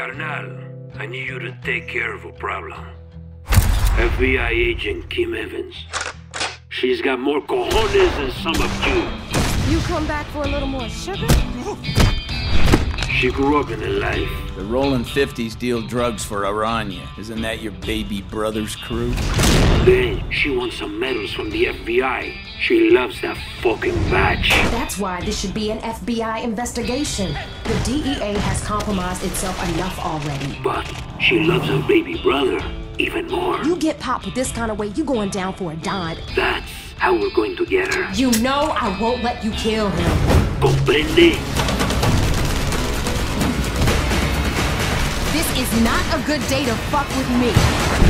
I need you to take care of a problem. FBI agent Kim Evans. She's got more cojones than some of you. You come back for a little more sugar? She grew up in a life. The rolling 50s deal drugs for Aranya. Isn't that your baby brother's crew? Then she wants some medals from the FBI. She loves that fucking badge. That's why this should be an FBI investigation. The DEA has compromised itself enough already. But she loves her baby brother even more. You get popped with this kind of way, you going down for a dime. That's how we're going to get her. You know I won't let you kill him. Comprende? Is not a good day to fuck with me.